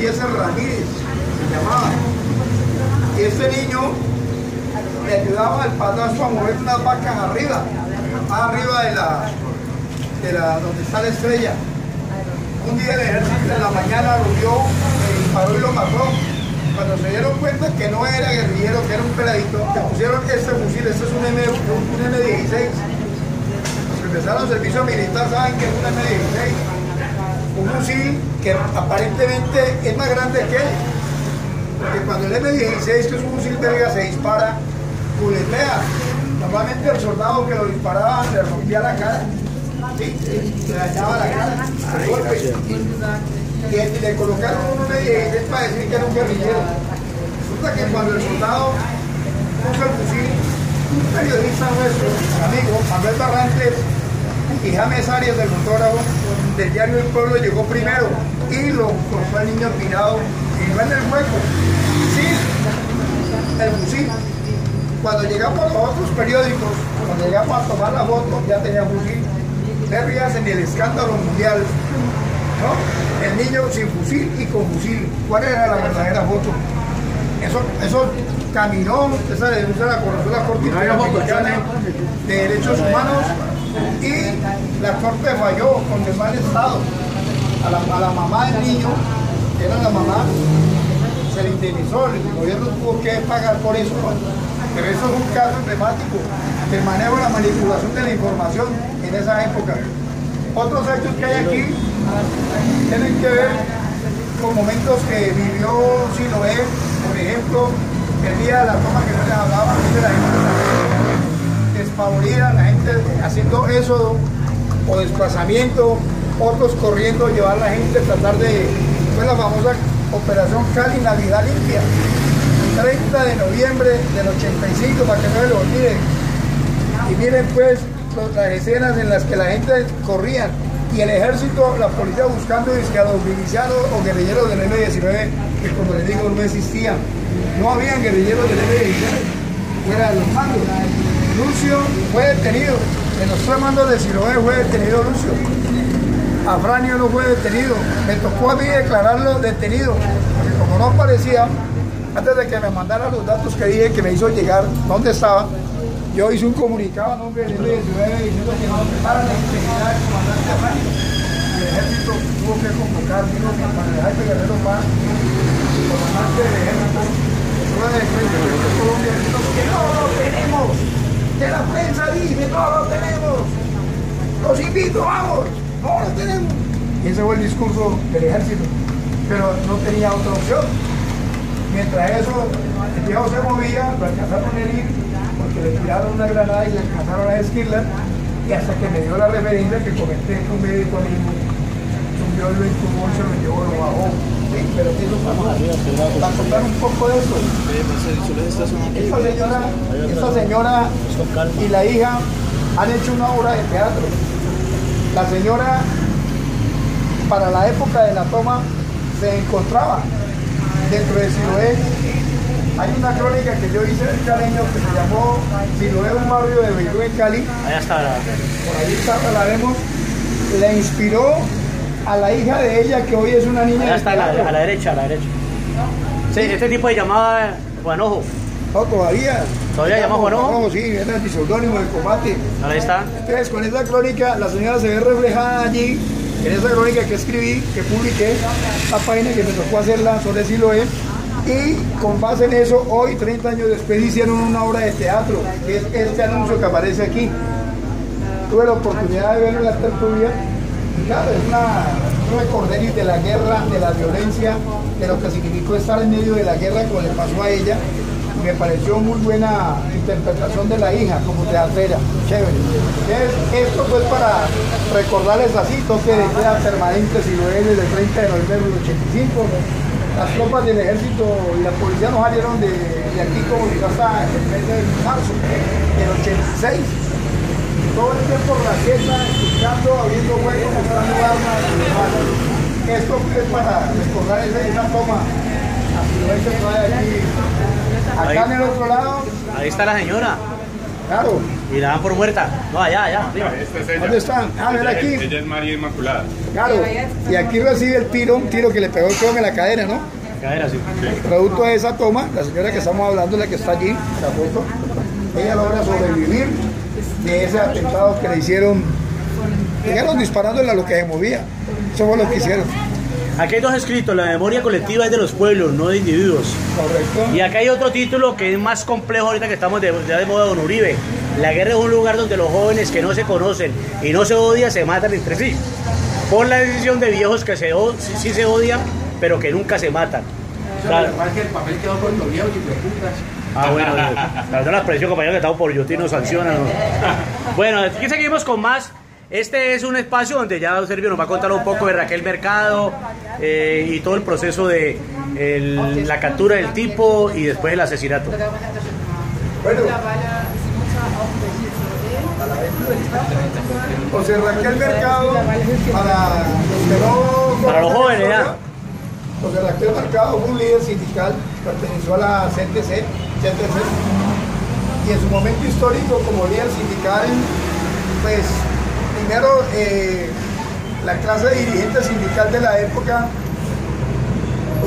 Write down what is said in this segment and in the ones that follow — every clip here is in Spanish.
Eliezer Ramírez, se llamaba. Este niño le ayudaba al padrastro a mover unas vacas arriba, arriba de la, de la donde está la estrella. Un día el ejército en la mañana lo vio, le y lo mató. Cuando se dieron cuenta que no era guerrillero, que era un peladito, le pusieron este fusil, este es un M16. Los que empezaron servicio militar saben que es un M16. Un fusil que aparentemente es más grande que él. Porque cuando el M16, que es un fusil belga, se dispara, culetea. Normalmente el soldado que lo disparaba le rompía la cara. Le dañaba la cara. Y, y le colocaron un M16 para decir que era un guerrillero. Resulta que cuando el soldado puso el fusil, un periodista nuestro, amigo, Manuel Barrantes, y James Arias, del fotógrafo del diario El Pueblo, llegó primero y lo cortó al niño tirado y no en el hueco, sin el fusil. Cuando llegamos a los otros periódicos, cuando llegamos a tomar la foto, ya tenía fusil. Rías en el escándalo mundial. ¿no? El niño sin fusil y con fusil. ¿Cuál era la verdadera foto? Eso, eso caminó, esa denuncia la conoció la Corte Interamericana de Derechos Humanos y la Corte falló con el mal estado. A la, a la mamá del niño, que era la mamá, se le indemnizó, el gobierno tuvo que pagar por eso. Pero eso es un caso emblemático del manejo la manipulación de la información en esa época. Otros hechos que hay aquí tienen que ver con momentos que vivió Siloé, por ejemplo, el día de la toma que no les hablaba, de la la gente haciendo éxodo o desplazamiento, otros corriendo, llevar a la gente, tratar de, fue la famosa operación Cali Navidad Limpia, 30 de noviembre del 85, para que no se lo olviden. Y miren pues las escenas en las que la gente corría y el ejército, la policía buscando es que o guerrilleros del M-19, que como les digo no existían, no habían guerrilleros del M-19, fuera de los mandos. Lucio fue detenido, en los tres mandos de Siloé fue detenido Lucio. Afranio no fue detenido, me tocó a mí declararlo detenido, porque como no aparecía, antes de que me mandara los datos que dije que me hizo llegar, ¿dónde estaba? Yo hice un comunicado a nombre del M-19 diciendo que no para la integridad del comandante Afranio. El ejército tuvo que convocar, digo que para el Jaime Guerrero Paz, el comandante del ejército, rueda de Colombia, que no lo tenemos, que la prensa dice no lo tenemos, los invito, vamos, no lo tenemos. Y ese fue el discurso del ejército, pero no tenía otra opción. Mientras eso, el viejo se movía, lo alcanzaron a herir, porque le tiraron una granada y le alcanzaron a esquilar, y hasta que me dio la referencia que comenté con un médico amigo, subió el vehículo, se lo llevó, lo bajó. Sí, pero ¿qué es lo pasó? Para contar un poco de eso. Esta señora, esta señora y la hija han hecho una obra de teatro. La señora, para la época de la toma, se encontraba dentro de Siloé. Hay una crónica que yo hice del caleño que se llamó Siloé, un barrio de Beirut en Cali. Allá está la... Por ahí está, la vemos. Le inspiró a la hija de ella, que hoy es una niña Allá de está a la, teatro. a la derecha, a la derecha. Sí, este tipo de llamada Juanojo. No, todavía. ¿Todavía llama Juan Ojo? sí, es el pseudónimo del combate. Ahí está. Entonces, con esa crónica, la señora se ve reflejada allí, en esa crónica que escribí, que publiqué, la página que me tocó hacerla sobre Siloé, y con base en eso, hoy, 30 años después, hicieron una obra de teatro, que es este anuncio que aparece aquí. Tuve la oportunidad de verlo en la tertulia, claro, es una, un recorderis de la guerra, de la violencia, de lo que significó estar en medio de la guerra, como le pasó a ella, me pareció muy buena interpretación de la hija como teatrera, chévere. Entonces, esto fue para recordarles así, toque de queda permanente si lo es desde el 30 de noviembre del 85. Las tropas del ejército y la policía nos salieron de, aquí como hasta el mes de marzo del 86. Todo el tiempo raqueta, escuchando, abriendo huecos, mostrando armas. Esto es para recordar esa, esa toma. Así lo que trae aquí. Acá Ahí. en el otro lado Ahí está la señora. Claro. Y la dan por muerta. No, allá, allá. arriba. Esta es ella. ¿Dónde están? Ah, Ella- aquí. Ella es María Inmaculada. Claro. Y aquí recibe el tiro, un tiro que le pegó creo que en la cadera, ¿no? Cadera, sí. Producto de esa toma, la señora que estamos hablando, la que está allí, la foto, ella logra sobrevivir de ese atentado que le hicieron. Llegaron disparándole a lo que se movía. Eso fue lo que hicieron. Aquí hay dos escritos, la memoria colectiva es de los pueblos, no de individuos. Correcto. Y acá hay otro título que es más complejo ahorita que estamos de, ya de moda Don Uribe. La guerra es un lugar donde los jóvenes que no se conocen y no se odian se matan entre sí. Por la decisión de viejos que se o- sí, sí se odian, pero que nunca se matan. Claro. que el papel quedó con los viejos y putas. Ah, bueno, perdón la expresión, compañero, que estamos por YouTube y nos sancionan. ¿no? Bueno, aquí seguimos con más. Este es un espacio donde ya Servio nos va a contar un poco de Raquel Mercado eh, y todo el proceso de el- la captura del tipo y después el asesinato. Bueno, José Raquel Mercado, para los no Para los jóvenes, ya. José Raquel Mercado fue un líder sindical, perteneció a la CTC, CTC, y en su momento histórico como líder sindical, pues primero eh, la clase dirigente sindical de la época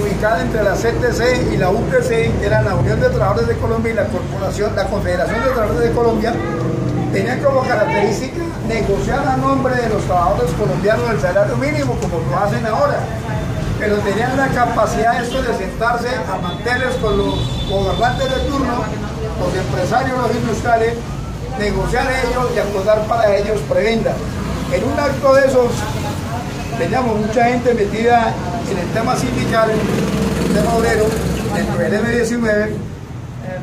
ubicada entre la CTC y la UPC, que era la Unión de Trabajadores de Colombia y la Corporación, la Confederación de Trabajadores de Colombia, tenían como característica negociar a nombre de los trabajadores colombianos el salario mínimo, como lo hacen ahora. Pero tenían la capacidad de sentarse a manteles con los gobernantes de turno, los empresarios, los industriales, negociar ellos y acordar para ellos prebenda. En un acto de esos teníamos mucha gente metida en el tema sindical, en el tema obrero, dentro del M19,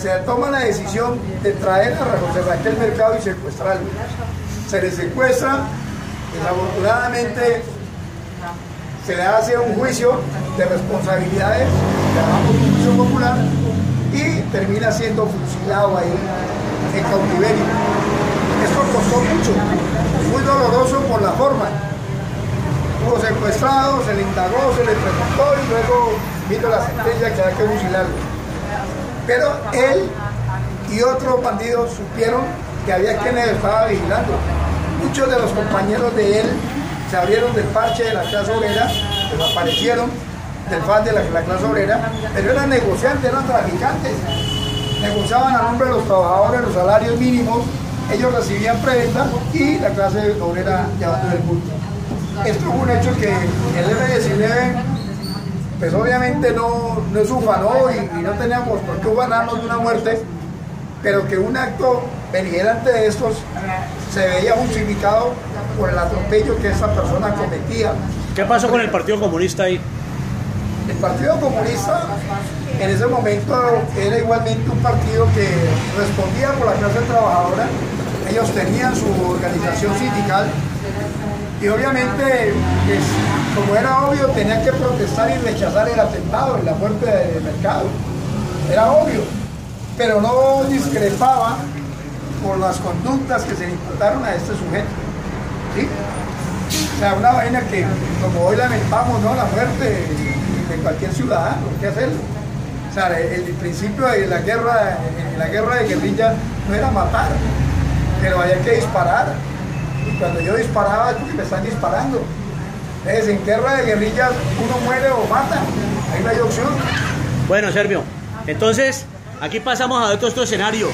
se toma la decisión de traer a José Raquel Mercado y secuestrarlo. Se le secuestra, desafortunadamente se le hace un juicio de responsabilidades, un juicio popular y termina siendo fusilado ahí en cautiverio. Esto costó mucho, muy doloroso por la forma. Estuvo secuestrado, se le indagó, se le preguntó y luego vino la sentencia que había que fusilarlo. Pero él y otros bandidos supieron que había quien le estaba vigilando. Muchos de los compañeros de él se abrieron del parche de la clase obrera, desaparecieron del FAS de la, la clase obrera, pero eran negociantes, eran traficantes. Negociaban a nombre de los trabajadores los salarios mínimos, ellos recibían preventa y la clase obrera llevando el punto. Esto fue un hecho que el M19 pues obviamente no, no es ufanó y, y no teníamos por qué ufanarnos de una muerte, pero que un acto beligerante de estos se veía justificado por el atropello que esa persona cometía. ¿Qué pasó con el Partido Comunista ahí? El Partido Comunista en ese momento era igualmente un partido que respondía por la clase trabajadora, ellos tenían su organización sindical y obviamente, pues, como era obvio, tenían que protestar y rechazar el atentado y la muerte del mercado. Era obvio, pero no discrepaba por las conductas que se le imputaron a este sujeto. O sea, una vaina que, como hoy lamentamos, ¿no? La muerte de cualquier ciudadano, hay que hacerlo. O sea, el, principio de la guerra, en la guerra de guerrilla no era matar, pero había que disparar. Y cuando yo disparaba es porque me están disparando. Entonces, en guerra de guerrillas uno muere o mata, ahí no hay opción. Bueno, Servio, entonces aquí pasamos a otro, escenario.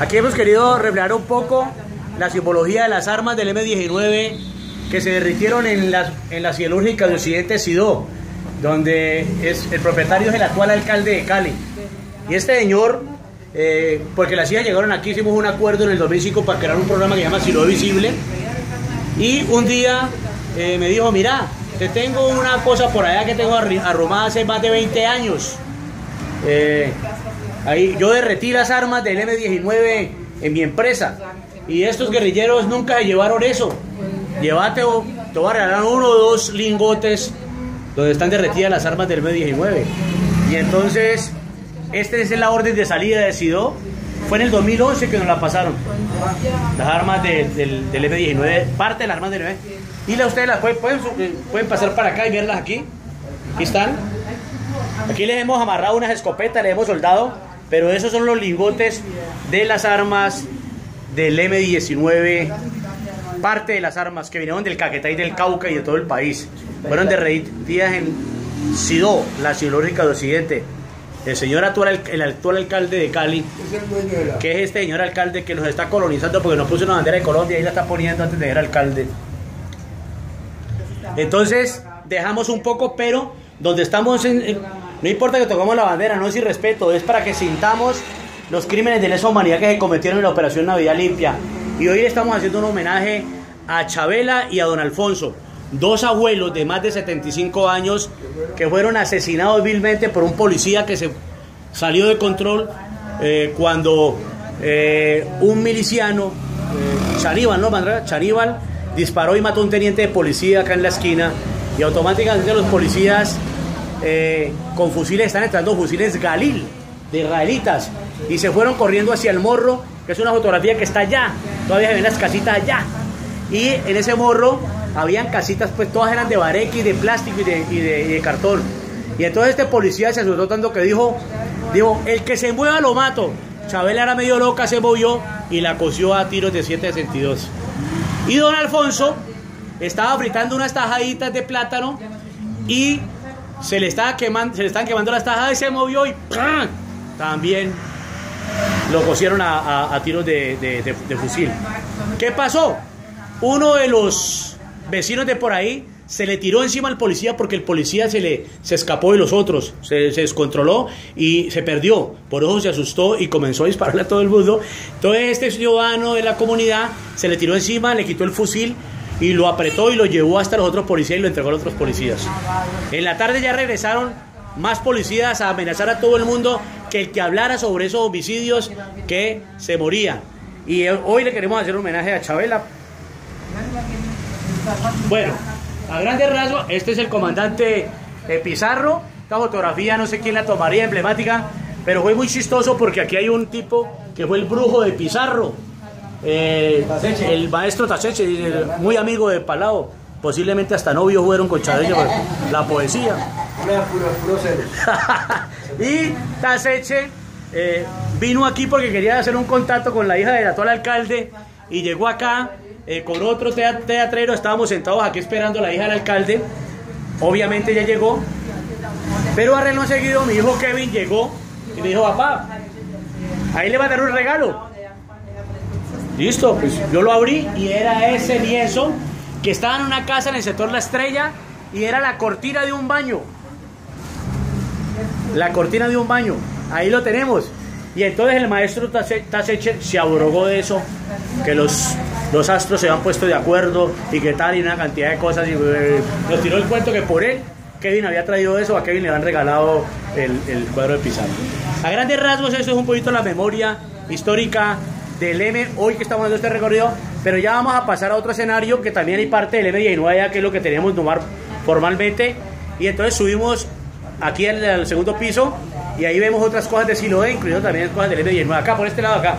Aquí hemos querido reflejar un poco la simbología de las armas del M19 que se derritieron en la, en la siderúrgica de Occidente Sidó, donde es, el propietario es el actual alcalde de Cali. Y este señor, eh, porque las hijas llegaron aquí, hicimos un acuerdo en el 2005 para crear un programa que se llama Sidó Visible. Y un día eh, me dijo, mira, te tengo una cosa por allá que tengo arrumada hace más de 20 años. Eh, ahí, yo derretí las armas del M19 en mi empresa. Y estos guerrilleros nunca se llevaron eso. Llévate, o- te voy a regalar uno o dos lingotes donde están derretidas las armas del M19. Y entonces, esta es la orden de salida de Sidó. Fue en el 2011 que nos la pasaron. Las armas de- del, del M19, parte de las armas del M19. Y la, ustedes las pueden, pueden, eh, pueden pasar para acá y verlas aquí. Aquí están. Aquí les hemos amarrado unas escopetas, les hemos soldado Pero esos son los lingotes de las armas del M19, parte de las armas que vinieron del Caquetá y del Cauca y de todo el país. Fueron derretidas en Sidó, la Silológica de Occidente. El señor actual, el actual alcalde de Cali, que es este señor alcalde que nos está colonizando porque nos puso una bandera de Colombia y la está poniendo antes de ser alcalde. Entonces, dejamos un poco, pero donde estamos, en, no importa que tocamos la bandera, no es irrespeto, es para que sintamos los crímenes de lesa humanidad que se cometieron en la Operación Navidad Limpia. Y hoy estamos haciendo un homenaje a Chabela y a don Alfonso, dos abuelos de más de 75 años que fueron asesinados vilmente por un policía que se salió de control eh, cuando eh, un miliciano, eh, Chaníbal, ¿no, Chaníbal, disparó y mató a un teniente de policía acá en la esquina y automáticamente los policías con fusiles están entrando fusiles Galil de israelitas y se fueron corriendo hacia el morro, que es una fotografía que está allá, todavía se ven las casitas allá. Y en ese morro habían casitas, pues todas eran de bareque de plástico y de, y de, cartón. Y entonces este policía se asustó tanto que dijo, dijo, el que se mueva lo mato. Chabela era medio loca, se movió y la cosió a tiros de 762. Y don Alfonso estaba fritando unas tajaditas de plátano y se le, estaba quemando, se le estaban quemando las tajadas y se movió y también lo cosieron a, tiros de, fusil. ¿Qué pasó? Uno de los vecinos de por ahí se le tiró encima al policía porque el policía se le se escapó de los otros, se, descontroló y se perdió. Por eso se asustó y comenzó a dispararle a todo el mundo. Entonces este ciudadano de la comunidad se le tiró encima, le quitó el fusil y lo apretó y lo llevó hasta los otros policías y lo entregó a los otros policías. En la tarde ya regresaron más policías a amenazar a todo el mundo que el que hablara sobre esos homicidios que se morían. Y hoy le queremos hacer un homenaje a Chabela. Bueno, a grandes rasgos, este es el comandante eh, Pizarro. Esta fotografía no sé quién la tomaría, emblemática, pero fue muy chistoso porque aquí hay un tipo que fue el brujo de Pizarro. Eh, el maestro Taseche, muy amigo de Palao, posiblemente hasta novios fueron con Chadeño la poesía. y Taseche eh, vino aquí porque quería hacer un contacto con la hija del actual alcalde y llegó acá eh, con otro teatrero, estábamos sentados aquí esperando a la hija del alcalde, obviamente ya llegó, pero a seguido mi hijo Kevin llegó y me dijo, papá, ahí le va a dar un regalo. Listo, pues yo lo abrí y era ese lienzo que estaba en una casa en el sector La Estrella y era la cortina de un baño. La cortina de un baño. Ahí lo tenemos. Y entonces el maestro Taseche se abrogó de eso, que los, los astros se han puesto de acuerdo y que tal, y una cantidad de cosas. Y eh, nos tiró el cuento que por él Kevin había traído eso, a Kevin le han regalado el, el cuadro de Pizarro. A grandes rasgos, eso es un poquito la memoria histórica del M, hoy que estamos haciendo este recorrido, pero ya vamos a pasar a otro escenario que también hay parte del M19 ya que es lo que tenemos tomar formalmente, y entonces subimos aquí al, segundo piso y ahí vemos otras cosas de Siloé, incluyendo también cosas del M19, acá por este lado acá.